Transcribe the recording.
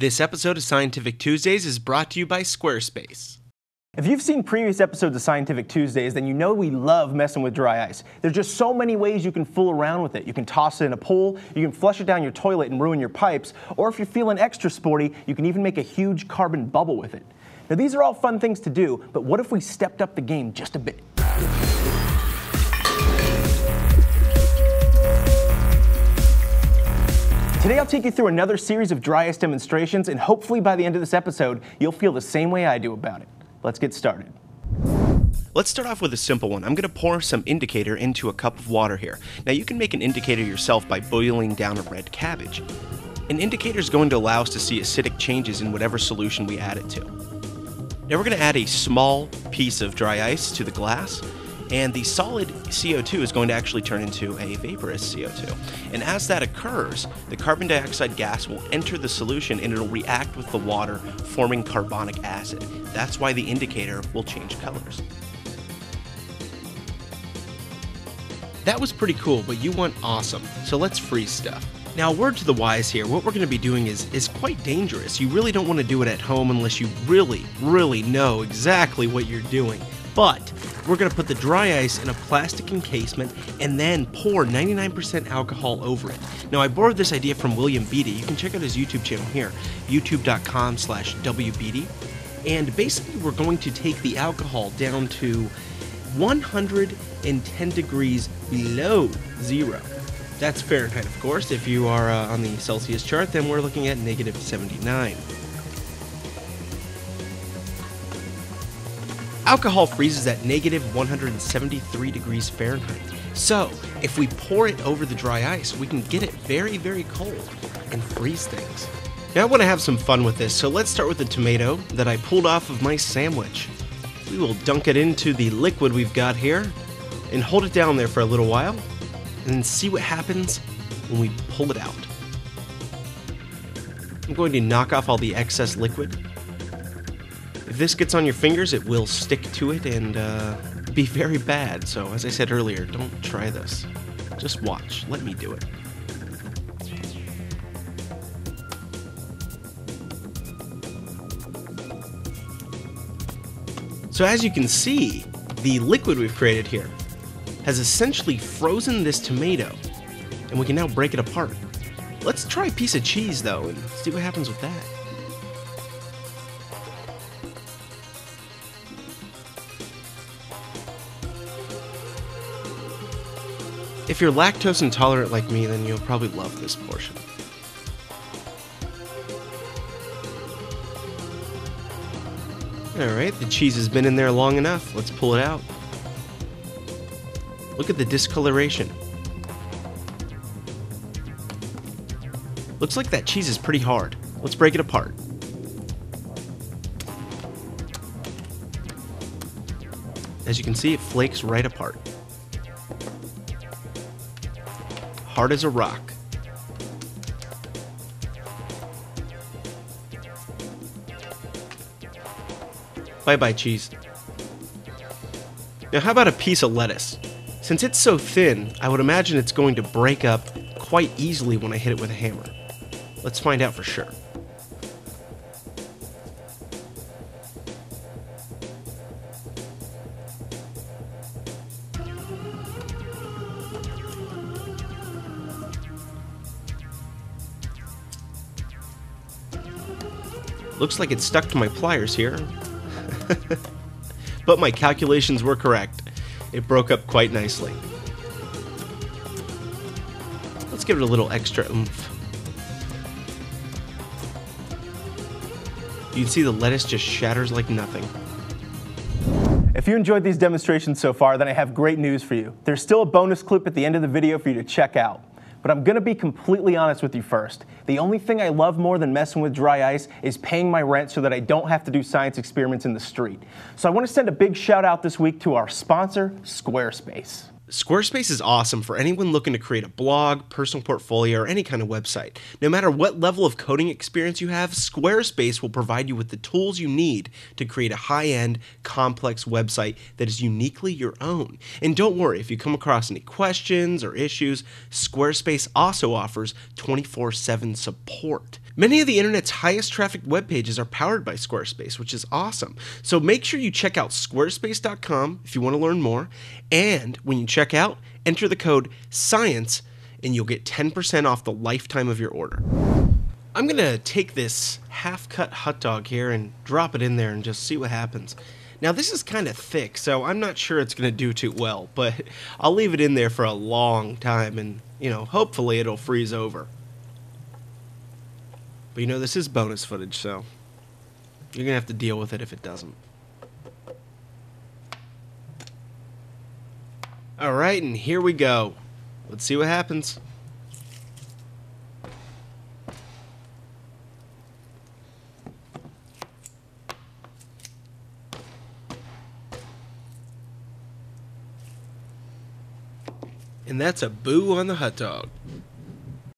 This episode of Scientific Tuesdays is brought to you by Squarespace. If you've seen previous episodes of Scientific Tuesdays, then you know we love messing with dry ice. There's just so many ways you can fool around with it. You can toss it in a pool, you can flush it down your toilet and ruin your pipes, or if you're feeling extra sporty, you can even make a huge carbon bubble with it. Now, these are all fun things to do, but what if we stepped up the game just a bit? Today I'll take you through another series of dry ice demonstrations, and hopefully by the end of this episode, you'll feel the same way I do about it. Let's get started. Let's start off with a simple one. I'm going to pour some indicator into a cup of water here. Now you can make an indicator yourself by boiling down a red cabbage. An indicator is going to allow us to see acidic changes in whatever solution we add it to. Now we're going to add a small piece of dry ice to the glass and the solid CO2 is going to actually turn into a vaporous CO2. And as that occurs, the carbon dioxide gas will enter the solution and it'll react with the water, forming carbonic acid. That's why the indicator will change colors. That was pretty cool, but you want awesome, so let's freeze stuff. Now, word to the wise here, what we're going to be doing is, is quite dangerous. You really don't want to do it at home unless you really, really know exactly what you're doing. But we're going to put the dry ice in a plastic encasement and then pour 99% alcohol over it. Now, I borrowed this idea from William Beaty. You can check out his YouTube channel here, youtube.com slash wbeaty. And basically, we're going to take the alcohol down to 110 degrees below zero. That's Fahrenheit, of course. If you are uh, on the Celsius chart, then we're looking at negative 79. Alcohol freezes at negative 173 degrees Fahrenheit. So, if we pour it over the dry ice, we can get it very, very cold and freeze things. Now I want to have some fun with this, so let's start with the tomato that I pulled off of my sandwich. We will dunk it into the liquid we've got here and hold it down there for a little while and see what happens when we pull it out. I'm going to knock off all the excess liquid this gets on your fingers, it will stick to it and uh, be very bad. So, as I said earlier, don't try this. Just watch. Let me do it. So, as you can see, the liquid we've created here has essentially frozen this tomato, and we can now break it apart. Let's try a piece of cheese though and see what happens with that. If you're lactose intolerant like me, then you'll probably love this portion. Alright, the cheese has been in there long enough. Let's pull it out. Look at the discoloration. Looks like that cheese is pretty hard. Let's break it apart. As you can see, it flakes right apart. Hard as a rock. Bye bye, cheese. Now, how about a piece of lettuce? Since it's so thin, I would imagine it's going to break up quite easily when I hit it with a hammer. Let's find out for sure. Looks like it's stuck to my pliers here. but my calculations were correct. It broke up quite nicely. Let's give it a little extra oomph. You can see the lettuce just shatters like nothing. If you enjoyed these demonstrations so far, then I have great news for you. There's still a bonus clip at the end of the video for you to check out. But I'm gonna be completely honest with you first. The only thing I love more than messing with dry ice is paying my rent so that I don't have to do science experiments in the street. So I wanna send a big shout out this week to our sponsor, Squarespace. Squarespace is awesome for anyone looking to create a blog, personal portfolio, or any kind of website. No matter what level of coding experience you have, Squarespace will provide you with the tools you need to create a high end, complex website that is uniquely your own. And don't worry, if you come across any questions or issues, Squarespace also offers 24 7 support. Many of the internet's highest traffic web pages are powered by Squarespace, which is awesome. So make sure you check out squarespace.com if you want to learn more. And when you check out, enter the code SCIENCE and you'll get 10% off the lifetime of your order. I'm going to take this half cut hot dog here and drop it in there and just see what happens. Now, this is kind of thick, so I'm not sure it's going to do too well, but I'll leave it in there for a long time and, you know, hopefully it'll freeze over. But you know, this is bonus footage, so you're going to have to deal with it if it doesn't. Alright, and here we go. Let's see what happens. And that's a boo on the hot dog.